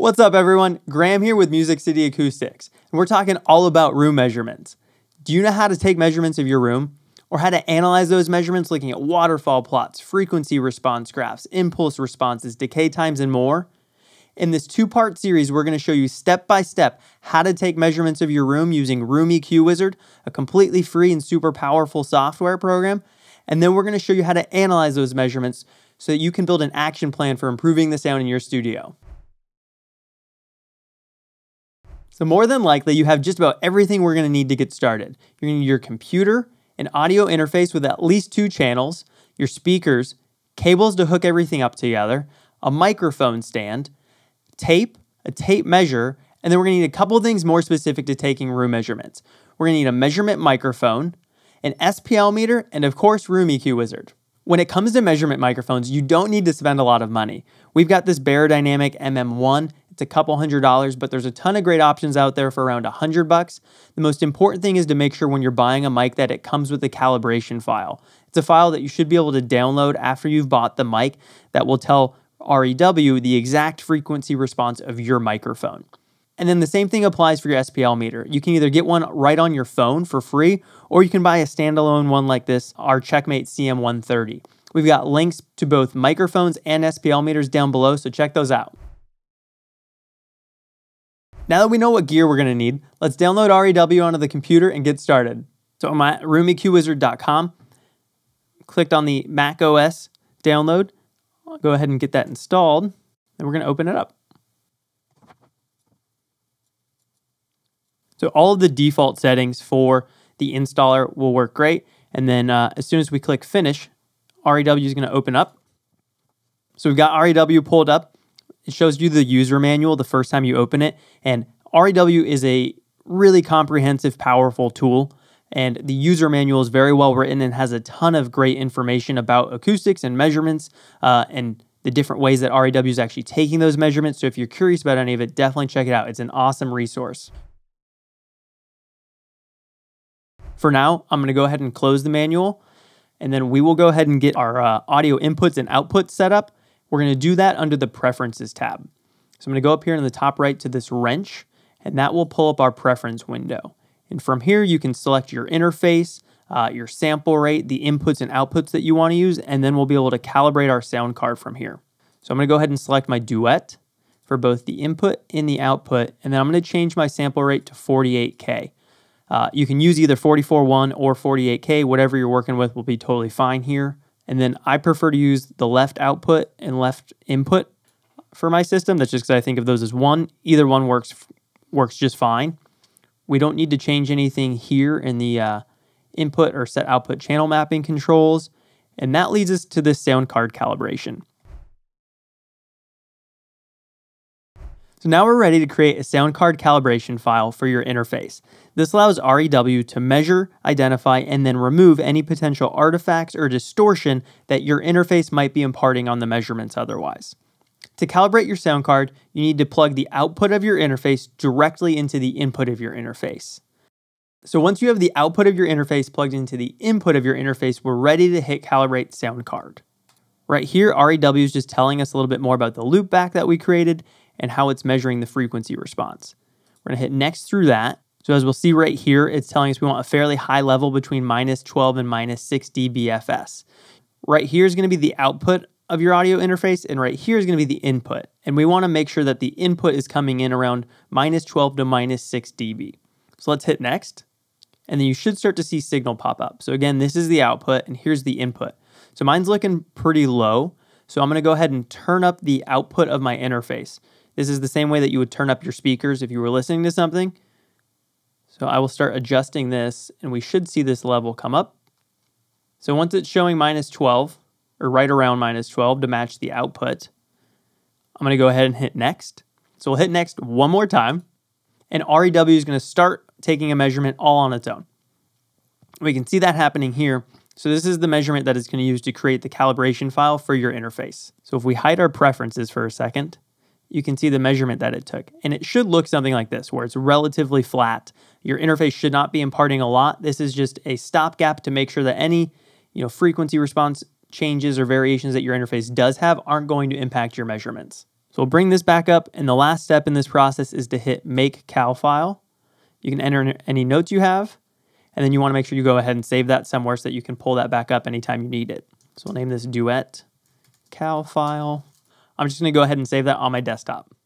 What's up, everyone? Graham here with Music City Acoustics, and we're talking all about room measurements. Do you know how to take measurements of your room? Or how to analyze those measurements looking at waterfall plots, frequency response graphs, impulse responses, decay times, and more? In this two part series, we're going to show you step by step how to take measurements of your room using Room EQ Wizard, a completely free and super powerful software program. And then we're going to show you how to analyze those measurements so that you can build an action plan for improving the sound in your studio. So more than likely, you have just about everything we're going to need to get started. You're to need your computer, an audio interface with at least two channels, your speakers, cables to hook everything up together, a microphone stand, tape, a tape measure, and then we're to need a couple things more specific to taking room measurements. We're to need a measurement microphone, an SPL meter, and of course, Room EQ Wizard. When it comes to measurement microphones, you don't need to spend a lot of money. We've got this Beyerdynamic MM1 it's a couple hundred dollars, but there's a ton of great options out there for around a hundred bucks. The most important thing is to make sure when you're buying a mic that it comes with a calibration file. It's a file that you should be able to download after you've bought the mic that will tell REW the exact frequency response of your microphone. And then the same thing applies for your SPL meter. You can either get one right on your phone for free, or you can buy a standalone one like this, our Checkmate CM130. We've got links to both microphones and SPL meters down below, so check those out. Now that we know what gear we're going to need, let's download REW onto the computer and get started. So I'm at roomeqwizard.com, clicked on the Mac OS download. I'll go ahead and get that installed, and we're going to open it up. So all of the default settings for the installer will work great. And then uh, as soon as we click finish, REW is going to open up. So we've got REW pulled up. It shows you the user manual the first time you open it. And REW is a really comprehensive, powerful tool. And the user manual is very well written and has a ton of great information about acoustics and measurements uh, and the different ways that REW is actually taking those measurements. So if you're curious about any of it, definitely check it out. It's an awesome resource. For now, I'm going to go ahead and close the manual, and then we will go ahead and get our uh, audio inputs and outputs set up. We're going to do that under the Preferences tab. So I'm going to go up here in the top right to this wrench, and that will pull up our preference window. And from here, you can select your interface, uh, your sample rate, the inputs and outputs that you want to use, and then we'll be able to calibrate our sound card from here. So I'm going to go ahead and select my duet for both the input and the output, and then I'm going to change my sample rate to 48K. Uh, you can use either 44.1 or 48K, whatever you're working with will be totally fine here. And then I prefer to use the left output and left input for my system. That's just because I think of those as one. Either one works works just fine. We don't need to change anything here in the uh, input or set output channel mapping controls. And that leads us to this sound card calibration. So now we're ready to create a sound card calibration file for your interface. This allows REW to measure, identify, and then remove any potential artifacts or distortion that your interface might be imparting on the measurements otherwise. To calibrate your sound card, you need to plug the output of your interface directly into the input of your interface. So once you have the output of your interface plugged into the input of your interface, we're ready to hit calibrate sound card. Right here, REW is just telling us a little bit more about the loopback that we created and how it's measuring the frequency response. We're going to hit next through that. So as we'll see right here, it's telling us we want a fairly high level between minus 12 and minus 6 dBFS. Right here is going to be the output of your audio interface, and right here is going to be the input. And we want to make sure that the input is coming in around minus 12 to minus 6 dB. So let's hit next, and then you should start to see signal pop up. So again, this is the output, and here's the input. So mine's looking pretty low, so I'm going to go ahead and turn up the output of my interface. This is the same way that you would turn up your speakers if you were listening to something. So I will start adjusting this and we should see this level come up. So once it's showing minus 12 or right around minus 12 to match the output, I'm going to go ahead and hit next. So we'll hit next one more time and REW is going to start taking a measurement all on its own. We can see that happening here. So this is the measurement that it's going to use to create the calibration file for your interface. So if we hide our preferences for a second, you can see the measurement that it took. And it should look something like this, where it's relatively flat. Your interface should not be imparting a lot. This is just a stopgap to make sure that any you know, frequency response changes or variations that your interface does have aren't going to impact your measurements. So we'll bring this back up, and the last step in this process is to hit Make Cal File. You can enter any notes you have, and then you want to make sure you go ahead and save that somewhere so that you can pull that back up anytime you need it. So we'll name this Duet Cal File. I'm just going to go ahead and save that on my desktop.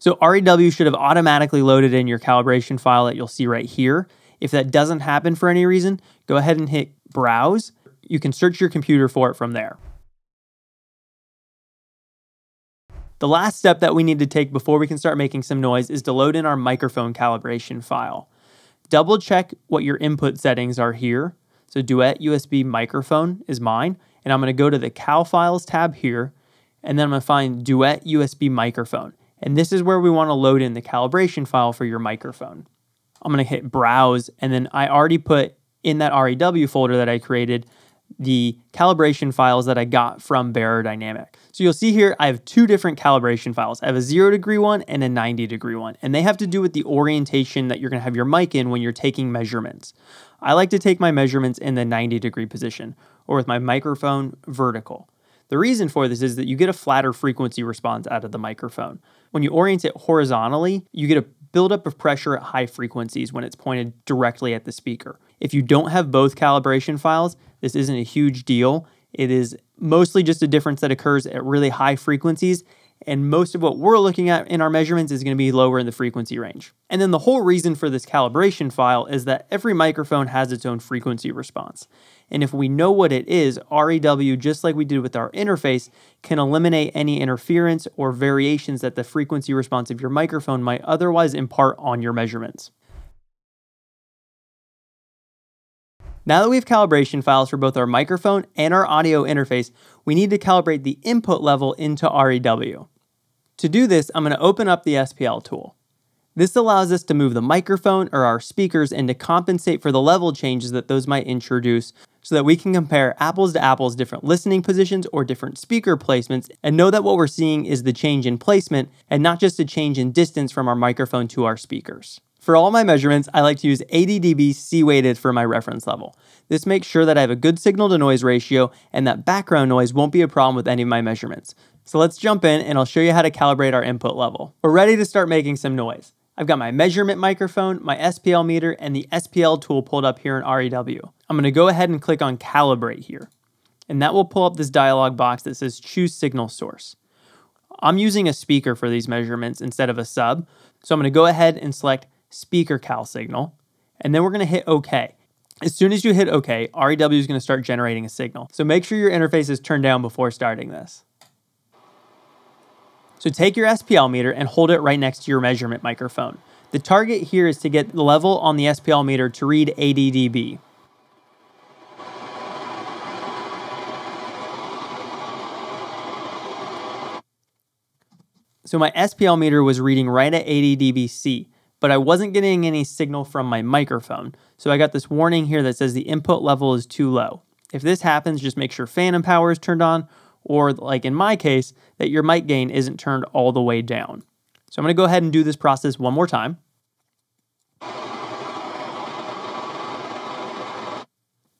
So REW should have automatically loaded in your calibration file that you'll see right here. If that doesn't happen for any reason, go ahead and hit Browse. You can search your computer for it from there. The last step that we need to take before we can start making some noise is to load in our microphone calibration file. Double check what your input settings are here. So Duet USB microphone is mine, and I'm going to go to the Cal Files tab here, and then I'm going to find Duet USB microphone. And this is where we want to load in the calibration file for your microphone. I'm going to hit browse and then I already put in that REW folder that I created the calibration files that I got from Beyerdynamic. So you'll see here I have two different calibration files. I have a 0 degree one and a 90 degree one, and they have to do with the orientation that you're going to have your mic in when you're taking measurements. I like to take my measurements in the 90 degree position or with my microphone vertical. The reason for this is that you get a flatter frequency response out of the microphone. When you orient it horizontally, you get a buildup of pressure at high frequencies when it's pointed directly at the speaker. If you don't have both calibration files, this isn't a huge deal. It is mostly just a difference that occurs at really high frequencies and most of what we're looking at in our measurements is going to be lower in the frequency range. And then the whole reason for this calibration file is that every microphone has its own frequency response. And if we know what it is, REW, just like we did with our interface, can eliminate any interference or variations that the frequency response of your microphone might otherwise impart on your measurements. Now that we have calibration files for both our microphone and our audio interface, we need to calibrate the input level into REW. To do this, I'm going to open up the SPL tool. This allows us to move the microphone or our speakers and to compensate for the level changes that those might introduce so that we can compare apples to apples different listening positions or different speaker placements and know that what we're seeing is the change in placement and not just a change in distance from our microphone to our speakers. For all my measurements, I like to use 80 dB C-weighted for my reference level. This makes sure that I have a good signal to noise ratio and that background noise won't be a problem with any of my measurements. So let's jump in and I'll show you how to calibrate our input level. We're ready to start making some noise. I've got my measurement microphone, my SPL meter, and the SPL tool pulled up here in REW. I'm gonna go ahead and click on calibrate here. And that will pull up this dialog box that says choose signal source. I'm using a speaker for these measurements instead of a sub. So I'm gonna go ahead and select speaker cal signal, and then we're gonna hit okay. As soon as you hit OK, REW is going to start generating a signal. So make sure your interface is turned down before starting this. So take your SPL meter and hold it right next to your measurement microphone. The target here is to get the level on the SPL meter to read 80 dB. So my SPL meter was reading right at 80 dBc but I wasn't getting any signal from my microphone. So I got this warning here that says the input level is too low. If this happens, just make sure phantom power is turned on, or like in my case, that your mic gain isn't turned all the way down. So I'm gonna go ahead and do this process one more time.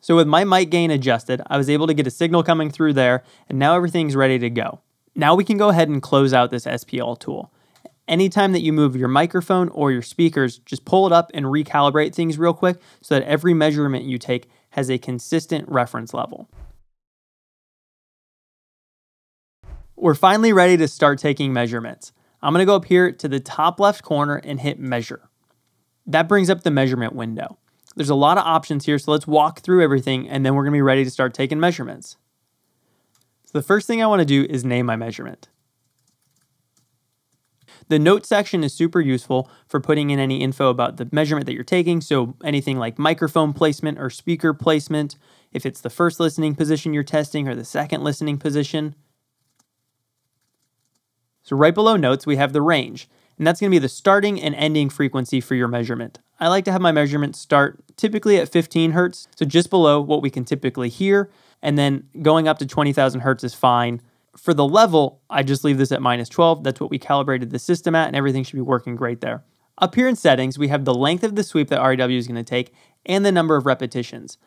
So with my mic gain adjusted, I was able to get a signal coming through there, and now everything's ready to go. Now we can go ahead and close out this SPL tool. Anytime that you move your microphone or your speakers, just pull it up and recalibrate things real quick so that every measurement you take has a consistent reference level. We're finally ready to start taking measurements. I'm gonna go up here to the top left corner and hit measure. That brings up the measurement window. There's a lot of options here, so let's walk through everything and then we're gonna be ready to start taking measurements. So the first thing I wanna do is name my measurement. The note section is super useful for putting in any info about the measurement that you're taking. So anything like microphone placement or speaker placement, if it's the first listening position you're testing or the second listening position. So right below notes, we have the range, and that's gonna be the starting and ending frequency for your measurement. I like to have my measurement start typically at 15 hertz, so just below what we can typically hear, and then going up to 20,000 hertz is fine for the level, I just leave this at minus 12. That's what we calibrated the system at, and everything should be working great there. Up here in settings, we have the length of the sweep that REW is going to take and the number of repetitions.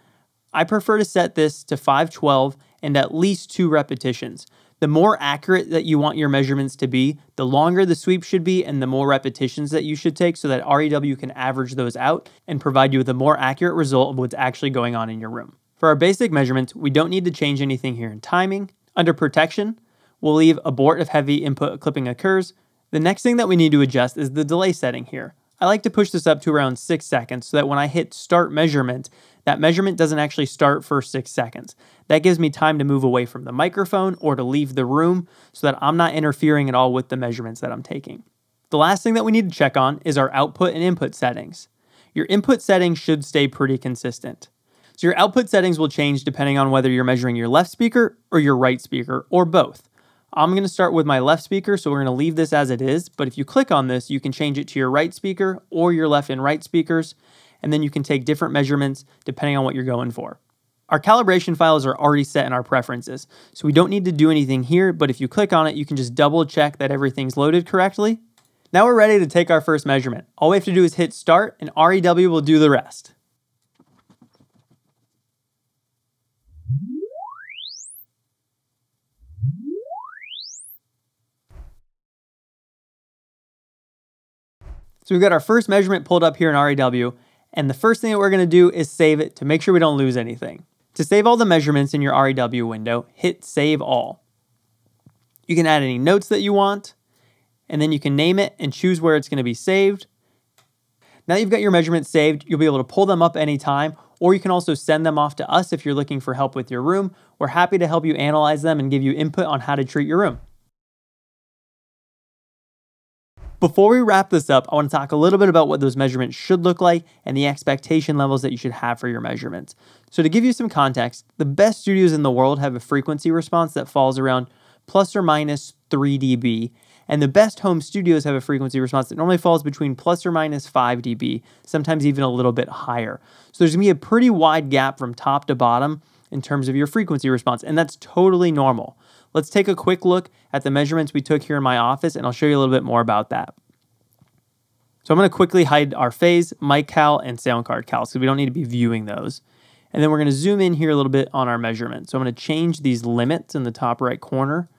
I prefer to set this to 512 and at least two repetitions. The more accurate that you want your measurements to be, the longer the sweep should be and the more repetitions that you should take so that REW can average those out and provide you with a more accurate result of what's actually going on in your room. For our basic measurements, we don't need to change anything here in timing. Under protection, we'll leave abort if heavy input clipping occurs. The next thing that we need to adjust is the delay setting here. I like to push this up to around 6 seconds so that when I hit start measurement, that measurement doesn't actually start for 6 seconds. That gives me time to move away from the microphone or to leave the room so that I'm not interfering at all with the measurements that I'm taking. The last thing that we need to check on is our output and input settings. Your input settings should stay pretty consistent. So your output settings will change depending on whether you're measuring your left speaker or your right speaker or both. I'm going to start with my left speaker, so we're going to leave this as it is. But if you click on this, you can change it to your right speaker or your left and right speakers, and then you can take different measurements depending on what you're going for. Our calibration files are already set in our preferences, so we don't need to do anything here, but if you click on it, you can just double check that everything's loaded correctly. Now we're ready to take our first measurement. All we have to do is hit start, and REW will do the rest. So we've got our first measurement pulled up here in REW, and the first thing that we're gonna do is save it to make sure we don't lose anything. To save all the measurements in your REW window, hit Save All. You can add any notes that you want, and then you can name it and choose where it's gonna be saved. Now that you've got your measurements saved, you'll be able to pull them up anytime, or you can also send them off to us if you're looking for help with your room. We're happy to help you analyze them and give you input on how to treat your room. Before we wrap this up, I want to talk a little bit about what those measurements should look like and the expectation levels that you should have for your measurements. So to give you some context, the best studios in the world have a frequency response that falls around plus or minus 3 dB, and the best home studios have a frequency response that normally falls between plus or minus 5 dB, sometimes even a little bit higher. So there's gonna be a pretty wide gap from top to bottom in terms of your frequency response, and that's totally normal. Let's take a quick look at the measurements we took here in my office, and I'll show you a little bit more about that. So I'm going to quickly hide our phase, mic cal, and sound card cal, so we don't need to be viewing those. And then we're going to zoom in here a little bit on our measurement. So I'm going to change these limits in the top right corner.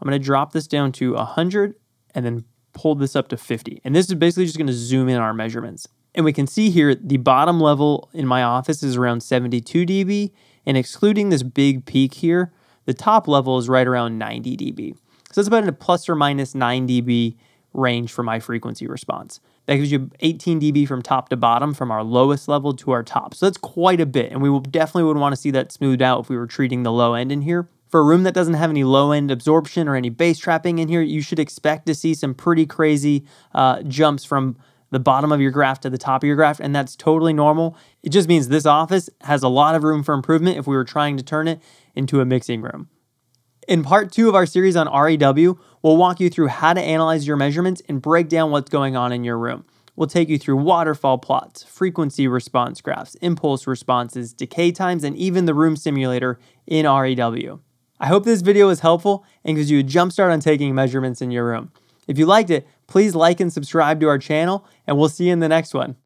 I'm going to drop this down to 100 and then pull this up to 50. And this is basically just going to zoom in our measurements. And we can see here the bottom level in my office is around 72 dB. And excluding this big peak here, the top level is right around 90 dB. So that's about in a plus or minus 9 dB range for my frequency response. That gives you 18 dB from top to bottom, from our lowest level to our top. So that's quite a bit, and we will definitely would want to see that smoothed out if we were treating the low end in here. For a room that doesn't have any low end absorption or any bass trapping in here, you should expect to see some pretty crazy uh, jumps from the bottom of your graph to the top of your graph, and that's totally normal. It just means this office has a lot of room for improvement if we were trying to turn it into a mixing room. In part two of our series on REW, we'll walk you through how to analyze your measurements and break down what's going on in your room. We'll take you through waterfall plots, frequency response graphs, impulse responses, decay times, and even the room simulator in REW. I hope this video was helpful and gives you a jumpstart on taking measurements in your room. If you liked it, please like and subscribe to our channel, and we'll see you in the next one.